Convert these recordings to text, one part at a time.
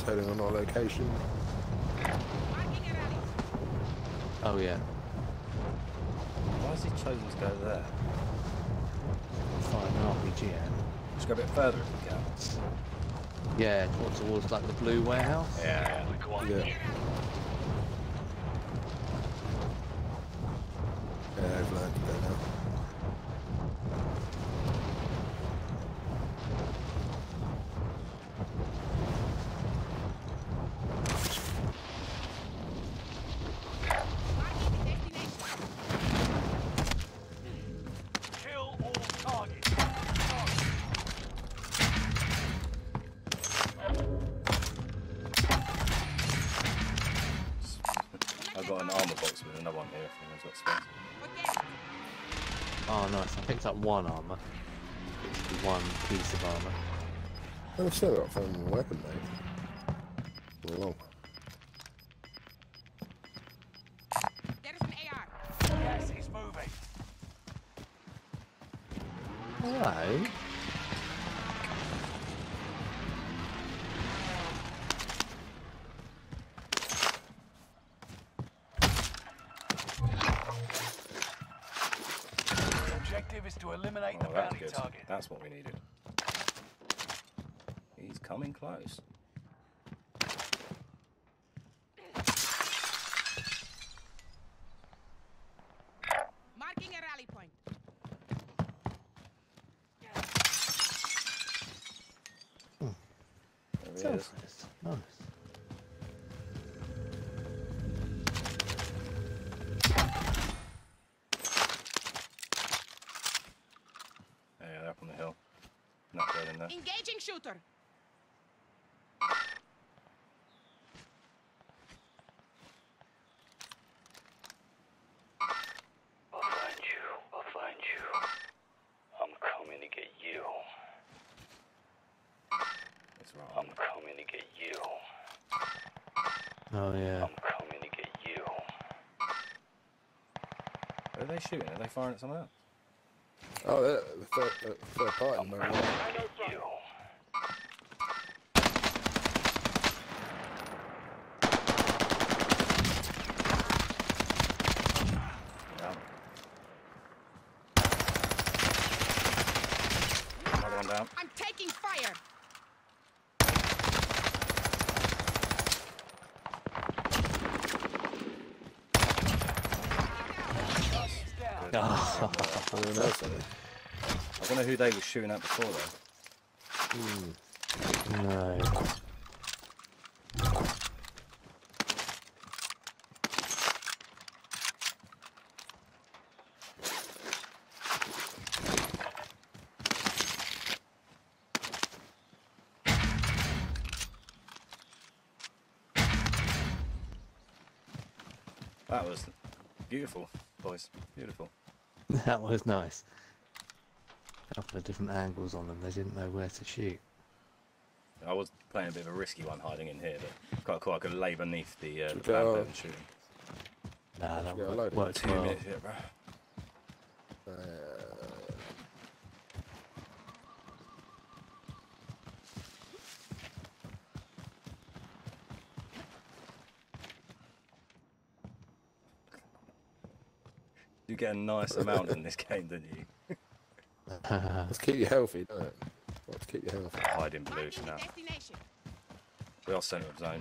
Yeah, it's heading on our location. Oh yeah. Why has he chosen to go there? Fire an RPG out. Let's go a bit further if we can. Yeah, towards, towards like the blue warehouse. Yeah, Yeah. Yeah, picked up one armor. One piece of armor. I've still got a weapon, mate. Good. target. That's what we needed. He's coming close. Marking a rally point. There he Go is. for it. Nice. Yeah, they're up on the hill. Not dead in there. Engaging shooter. I'll find you. I'll find you. I'm coming to get you. That's right. I'm coming to get you. Oh yeah. I'm coming to get you. Where are they shooting? Are they firing at someone else? Oh, yeah, the third, uh, third party, I'm man. coming to get you. Yeah. Another one down. I'm taking fire. It's down. Oh, I know who they were shooting at before though. Hmm. no. That was beautiful, boys. Beautiful. That was nice. A couple of different angles on them. They didn't know where to shoot. I was playing a bit of a risky one hiding in here, but quite cool. I could lay beneath the, uh, the Okay, and shoot him. Nah, that Yeah, worked, loaded. worked Two well. minutes yet, bro. Uh, get a nice amount in this game, don't you? let's keep you healthy, don't it? Got to keep you healthy. Hiding in blue for now. We are centre of zone.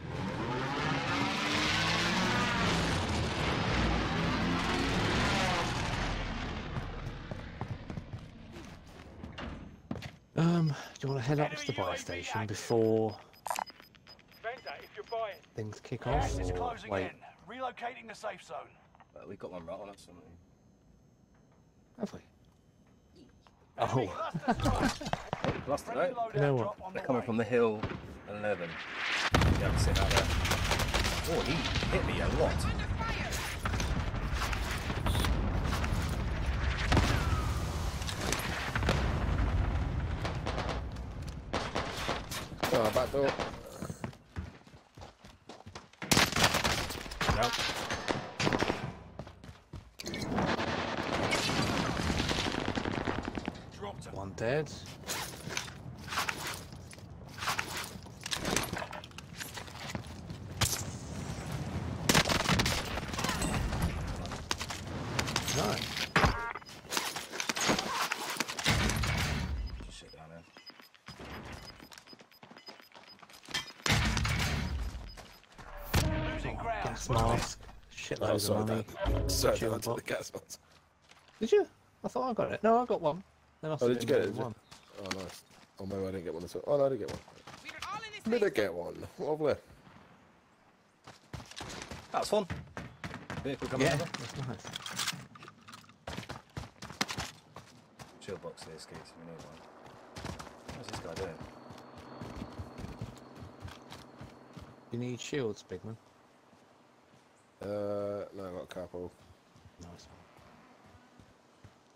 Um, do you want to head up to the buy station before Vendor, if you're buying. things kick off, Gas is or closing wait? in. Relocating the safe zone. We got one right on us, haven't we? Have we? Oh, Cluster strike. Cluster, Friendly right? loadout You know what? on They're the coming way. from the hill 11. You have to sit out there. Oh, he hit me a lot. Oh, back door. kids. Nice. Oh, gas mask. Shitloads oh, of money. Sorry, I to the gas mask. Did you? I thought I got it. No, I got one. Then I Oh, did you get it? One. Oh, nice. Oh, maybe I didn't get one at all. Oh, no, I did get one. We're all in this Did I get one? Lovely. That's fun. Vehicle coming Yeah, over. that's nice. Shield box here, Skeets. We need one. What's this guy doing? You need shields, Bigman. Uh, no, I got a couple. Nice one.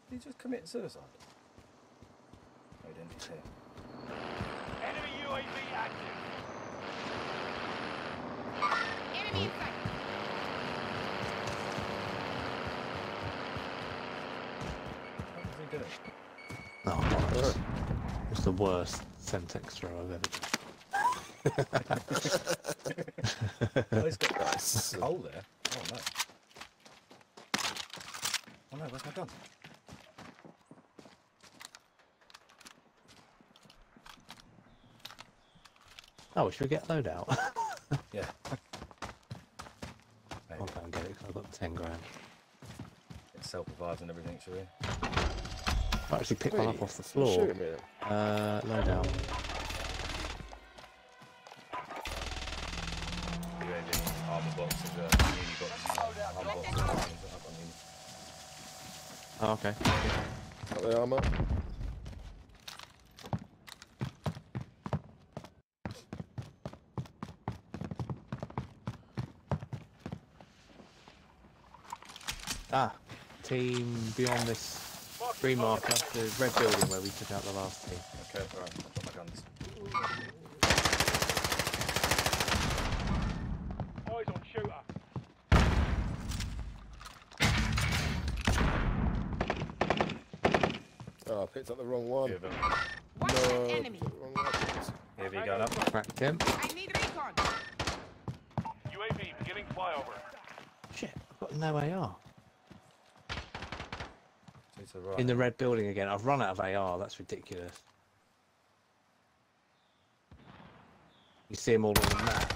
Did he just commit suicide? Oh, he didn't. He's here. Enemy UAV active. Enemy in sight. What was he doing? Oh, bollocks. It's the worst Semtex throw I've ever done. Oh, he's got a hole there. Oh, no. Oh, no, where's my gun? Oh, should we get loadout? Yeah. I'll Maybe. go and get it 'cause I've got 10 grand. It's self-revives and everything, shall we? I actually picked one up off the floor. shooting me. Uh, loadout. UAV, armor box, is a muni box. Armor box. I've got uni. Oh, okay. Got the armour. Ah, team beyond this green marker, the red building where we took out the last team. Okay, alright, I've got my guns. Eyes on shooter. Oh, I picked up the wrong one. Two of No, that I enemy. picked wrong one. UAV going up. Cracked him. I need recon. UAV beginning flyover. Shit, I've got no AR. Two to the right. In the red building again. I've run out of AR, that's ridiculous. You see them all on the map,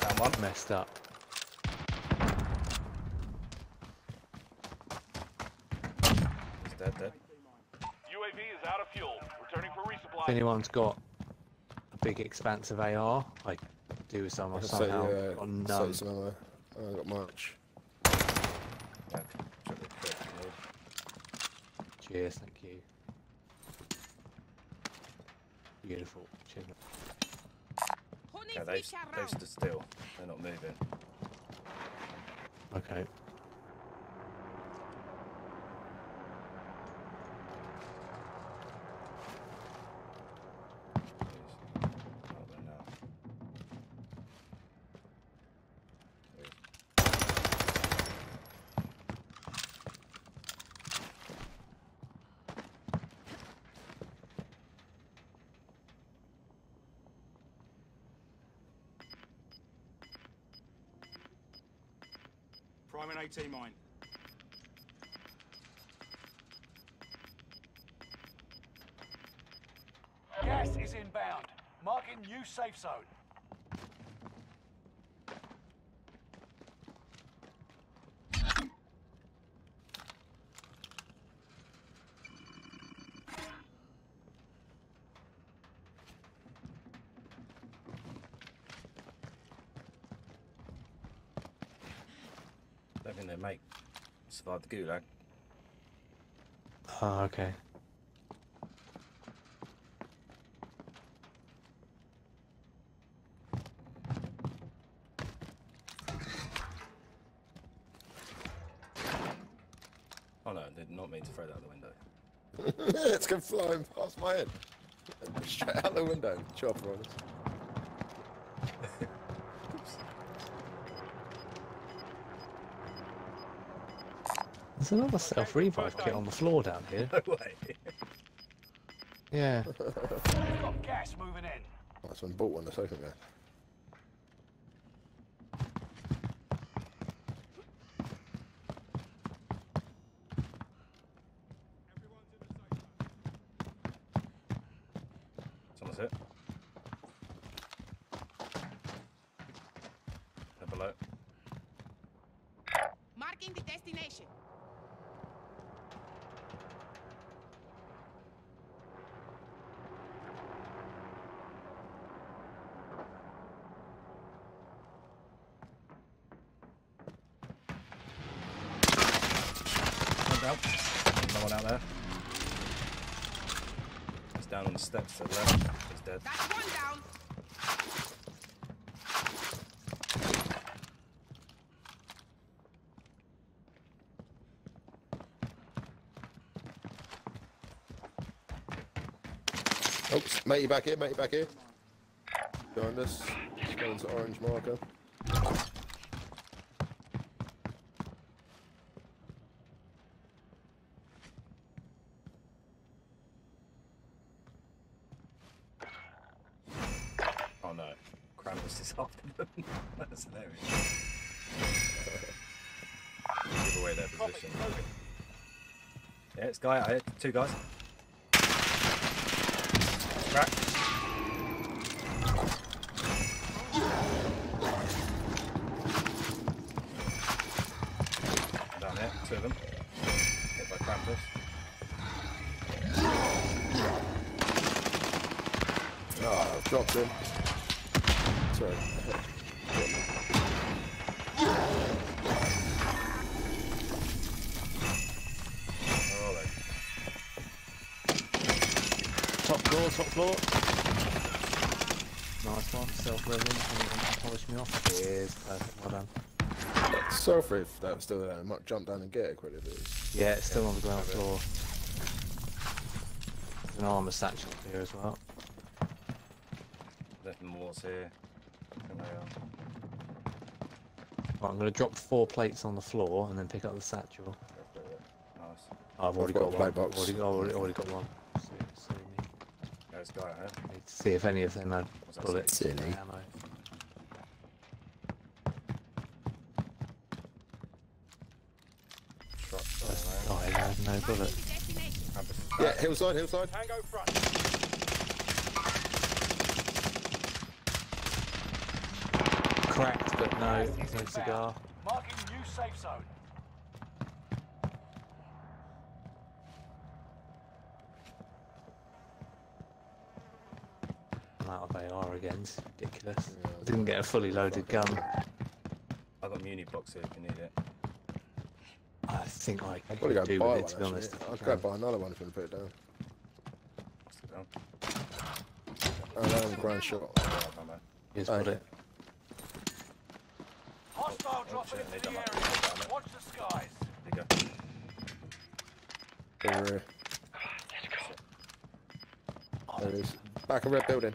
That one. messed up. He's dead, dead. UAV is out of fuel. Returning for resupply. If anyone's got a big expansive AR, I do some. I I'll say, somehow uh, got say none. some ammo. I got much. Yeah, check the clip. Cheers, thank you. Beautiful. Yeah, me they, they around? stood still. They're not moving. Okay. Mine. Gas is inbound. Marking new safe zone. Their mate survived the gulag. Oh, okay. Oh no, I did not mean to throw that out the window. it's going flying past my head. Straight out the window. Chopper on us. There's another self revive kit on the floor down here. No way. Yeah. We've got gas moving in. That's one bought one a second ago. That's it. They're below. Marking the destination. One down. No one out there. He's down on the steps to the left. He's dead. That's one down. Oops, matey back here, matey back here. Behind us. Going to orange marker. Oh no. Krampus is after them. That's hilarious. Give away their position. Yeah, it's guy out here. Two guys. Crack. Down here, two of them. Hit by Krampus. Ah, I've dropped him. Sorry. Top floor. Nice one, self-resin. Polish me off. Cheers, perfect, well done. Sorry if that was still there. I might jump down and get it quickly, please. Yeah, it's still on the ground floor. There's an armor satchel here as well. Left more here. I think they are. Right, I'm going to drop four plates on the floor and then pick up the satchel. Go for it. Nice. I've already got a got, plate one. box. Already, already, already got one. See, see me. There's a guy out here. Need to see if any of them had What's that bullets say? in Silly. ammo. Truck That's somewhere. oh, it had no Marking bullets. the destination. Krampus is Yeah, back. hillside, hillside. Tango front. Cracked, but no, no cigar. Marking new safe zone. I'm out of AR again. It's ridiculous. Yeah, I didn't get a fully loaded gun. I've got a muni box here if you need it. I think I I'll could go do buy with one. it, to be actually. honest. if I'll I go buy another one if you want to put it down. What's it down? Oh, that was a grand shot. Yeah, I. Here's Oh, got it. Hostile dropping into the area. They done it. Watch the skies. There you go. Over. There it is. Back of red building.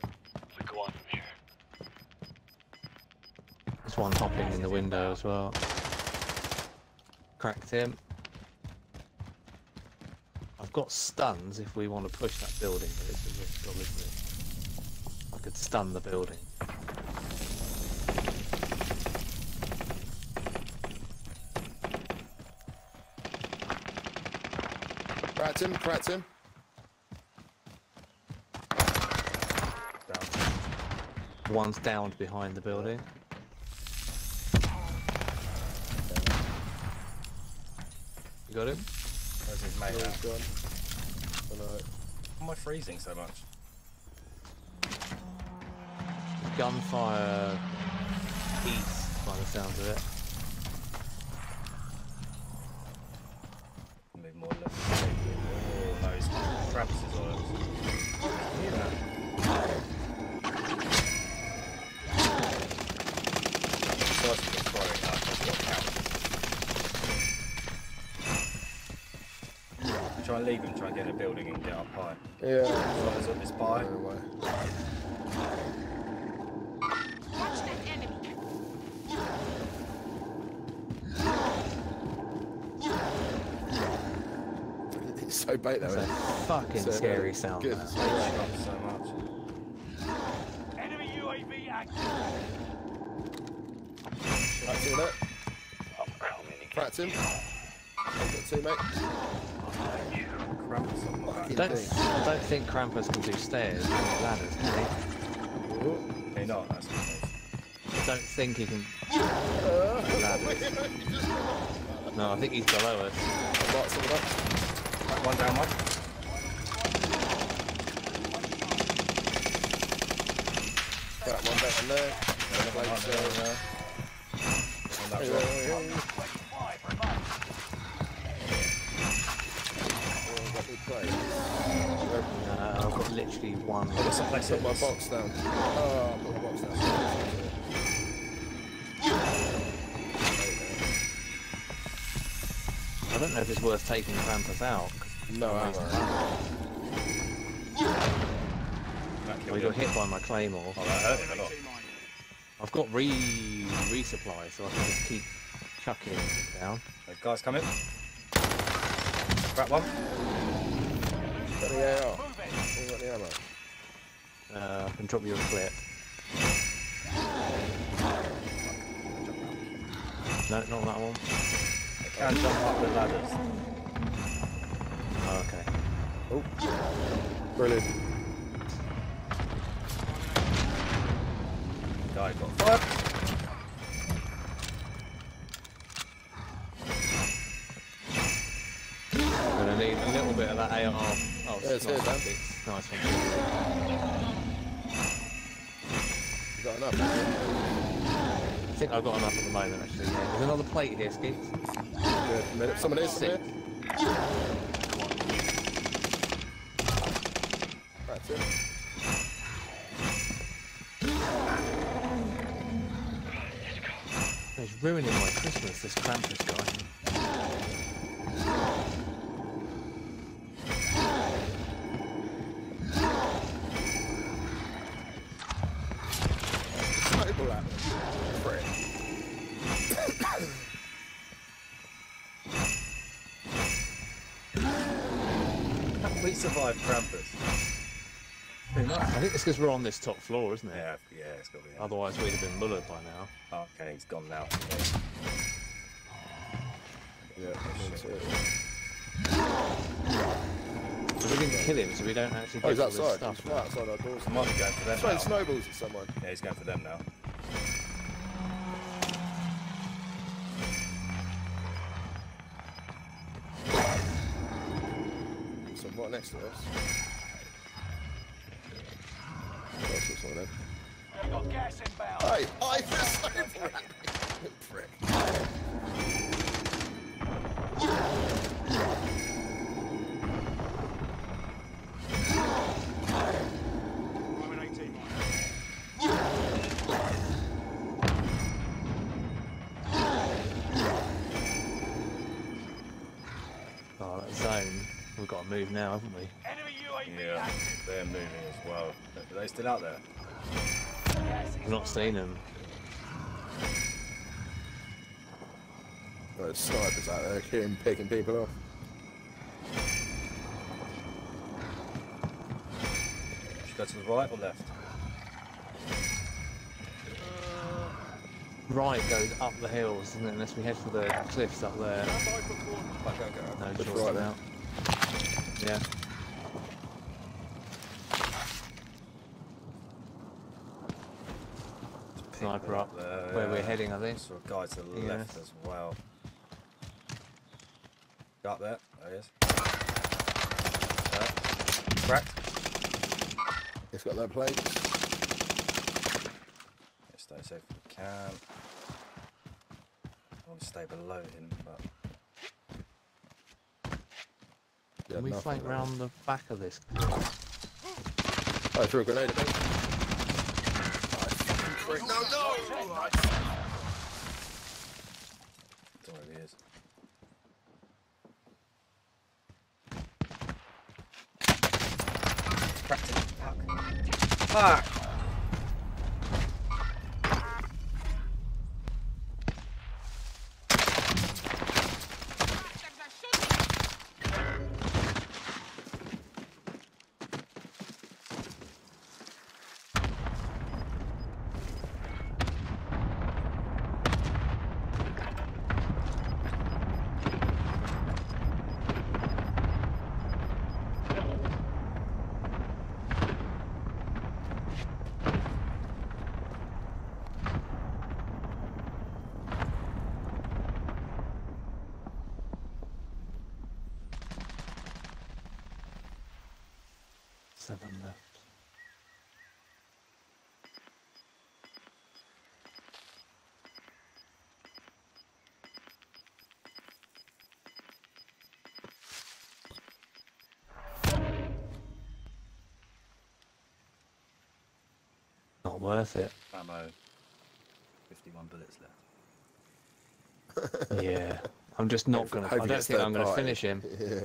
One hopping in the window as well. Cracked him. I've got stuns if we want to push that building, but it's a risk, obviously. I could stun the building. Cracked him, cracked him. Down. One's downed behind the building. Got him? Where's his mate he's gone. Oh, no. Why am I freezing so much? Gunfire east by the sounds of it. Move more left. Oh, no, he's Krampus is on. Hear that? First of all, throwing up, that's what counts. Try and leave him, try and get in a building and get up high. Yeah. Guys up this by. No way. Watch that enemy. He's so bait though, It's isn't he? fucking So, uh, scary sound. Good. that. Up so much. Enemy UAV active. Cracked him there. I'm coming to get Cracked him. I've got two, mate. Krampus Krampus on my back. I don't, I don't think Krampus can do stairs and ladders, can he? Can not? That's. I don't think he can do ladders. No, I think he's below us. Light someone up. Right, one down, one. That one down there. Another one Like, there, there. On that Hey, rock. hey, hey. Oh, got me Uh, I've got literally one. I've got some place Put my box down. Oh, I put my box down. I don't know if it's worth taking Krampus out. No. That We killed got hit by my claymore. Oh, that hurt him a lot. I've got re resupply, so I can just keep chucking it down. The guys coming. Grab one. Got the AR. Ain't got the ammo. Uh, I can drop you a clip. No, not that one. They can jump up the ladders. Oh, okay. Oh, brilliant. Guy got fired. Gonna need a little bit of that AR. Oh, Yeah, it's nice, nice one. You got enough? I think I've got enough at the moment, actually. There's another plate here, Skeets. Good. Minute. Someone is Six. here. That's it. He's ruining my Christmas, this Krampus guy. Because we're on this top floor, isn't it? Yeah, yeah, it's got to be. him. Otherwise, we'd have been mullered by now. Oh, okay, he's gone now. Yeah, that's it. So we didn't kill him, so we don't actually Oh, get he's all this outside. stuff. He's right outside our doors. I might be going for them Throwing now. snowballs at someone. Yeah, he's going for them now. Some right next to us. Oh, shit, someone there. Hey, I just snowball at me. Prick. Oh, that zone. We've got to move now, haven't we? Yeah, they're moving as well. Are they still out there? I've not seen them. There's snipers out there, hear him picking people off. Should go to the right or left? Right goes up the hills, and then unless we head for the cliffs up there. Right, go, go. No choice right about. Yeah. Sniper up. there, Where we're heading, I think. Saw a guy to the Yeah. left as well. Go up there. There he is. There. Cracked. He's got their plates. Let's stay safe if we can. I want to stay below him, but Yeah, Can we flank there. round the back of this? Oh, I threw a grenade at me. No, no! know where he is. Fuck. Fuck! Seven left. Not worth it. Ammo. 51 bullets left. Yeah, I'm just not gonna. I don't think I'm gonna finish him. Yeah.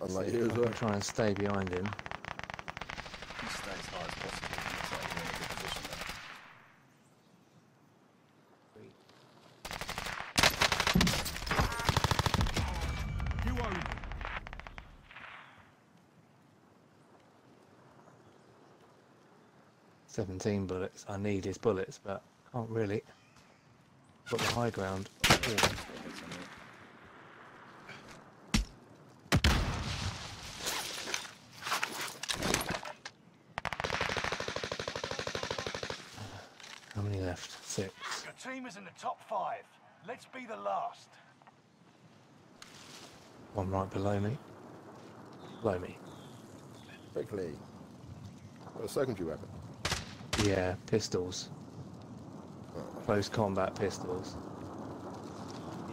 Unlike See you if as I can well. try and stay behind him. 17 bullets. I need his bullets, but I can't really. Got the high ground. How many left? Six. Your team is in the top five. Let's be the last. One right below me. Below me. Quickly. Got a secondary weapon. Yeah, pistols. Close combat pistols.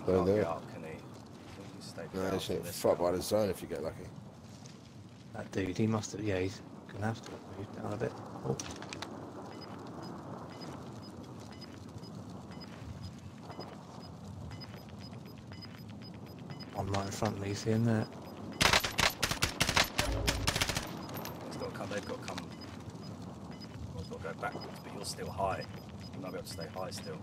He Oh, can't there. get up, can he? I think he stayed No, down you should for this fucked by the zone if you get lucky. That dude, he must have. Yeah, he's gonna have to have moved down a bit. Oh. One right in front of me, see him there. He's got to come, they've got to come. Well, they've got to go backwards, but you're still high. You might be able to stay high still.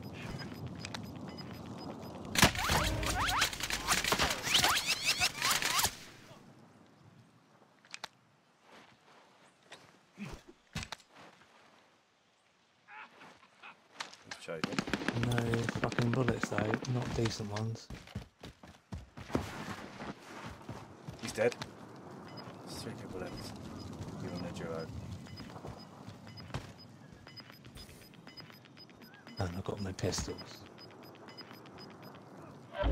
No fucking bullets though, not decent ones. He's dead. There's three people left. You and the duo. And I've got my pistols. He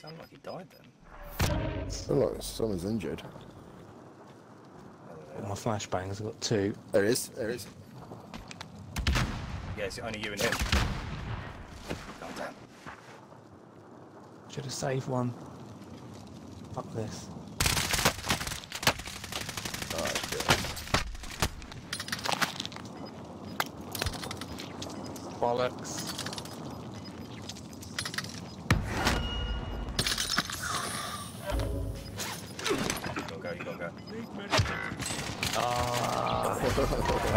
sounded like he died then. Oh, look, someone's injured. Got my flashbangs, I've got two. There he is. There he. Yeah, it's only you and him. Calm down. Should have saved one. Fuck this. Alright, good. Bollocks. You gotta go, you gotta go. Ah.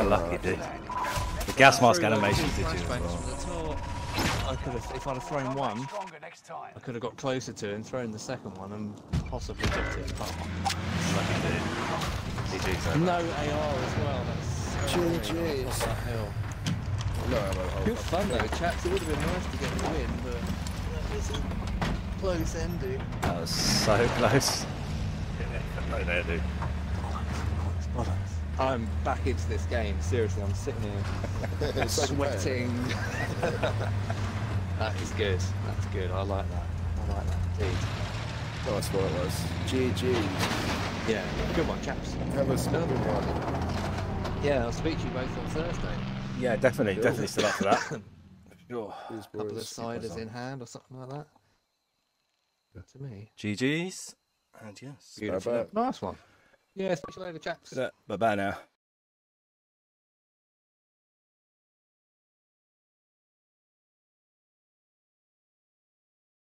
Unlucky, dude. The gas mask Threw, animation did you as well. from the top. I could have, if I'd have thrown one, Stronger next time. I could have got closer to him, thrown the second one, and possibly got it. But Lucky dude. GG's over. no AR as well. That's so GGs. weird. What the hell? No, I'm on Good fun though, chaps. It would have been nice to get the win, but that was a close ending. That was so close. no there, dude. I'm back into this game. Seriously, I'm sitting here sweating. that is good. That's good. I like that. I like that indeed. Nice what it was. GG. Yeah, good one, chaps. Have a smooth one. Yeah, I'll speak to you both on Thursday. Yeah, definitely, Cool. definitely still up for that. sure. These couple of ciders in hand or something like that. To me. GG's. And yes. Beautiful. Bye-bye. Nice one. Yeah, speak to you later, chaps. Bye bye now.